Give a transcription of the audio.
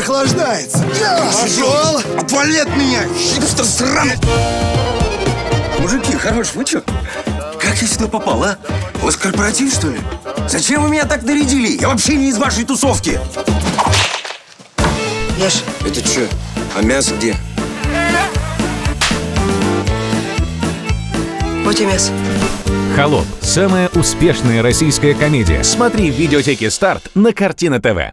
охлаждается. Пошел! Отвали от меня, хипстер сраный! Мужики, хорош, вы чё? Как я сюда попал, а? У вас корпоратив, что ли? Зачем вы меня так нарядили? Я вообще не из вашей тусовки. Ешь. Это что? А мясо где? Вот и мясо. «Холоп» — самая успешная российская комедия. Смотри в видеотеке «Старт» на Картина ТВ.